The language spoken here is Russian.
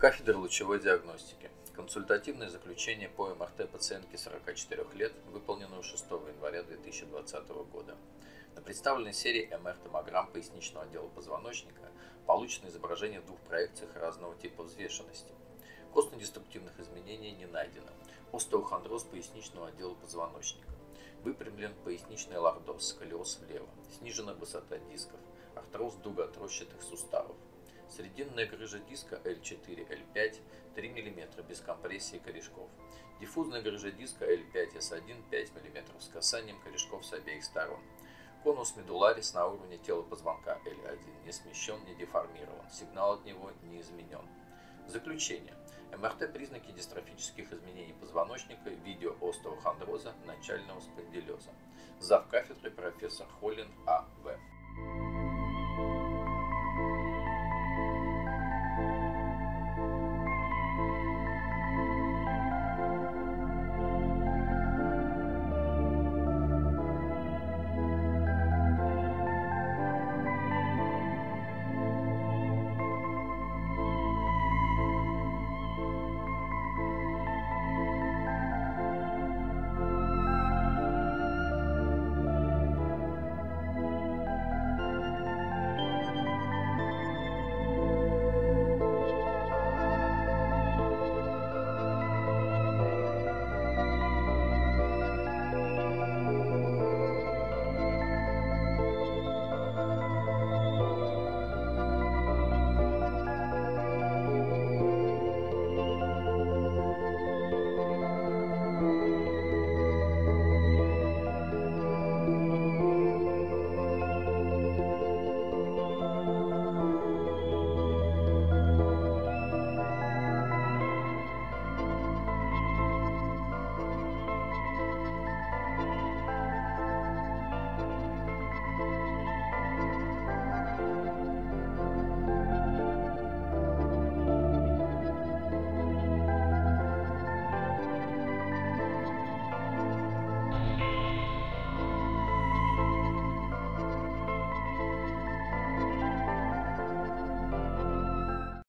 Кафедра лучевой диагностики. Консультативное заключение по МРТ пациентки 44 лет, выполненного 6 января 2020 года. На представленной серии МР-томограмм поясничного отдела позвоночника получено изображение в двух проекциях разного типа взвешенности. Костно-деструктивных изменений не найдено. Остеохондроз поясничного отдела позвоночника. Выпрямлен поясничный лордоз, сколиоз влево. Снижена высота дисков. Артроз дугоотрощатых суставов. Срединная грыжа диска L4, L5 3 мм без компрессии корешков. Диффузная грыжа диска L5, S1 5 мм с касанием корешков с обеих сторон. Конус медуларис на уровне тела позвонка L1 не смещен, не деформирован. Сигнал от него не изменен. Заключение. МРТ – признаки дистрофических изменений позвоночника, видео остеохондроза, начального спондилеза. Зав кафедры профессор Холлин А.В.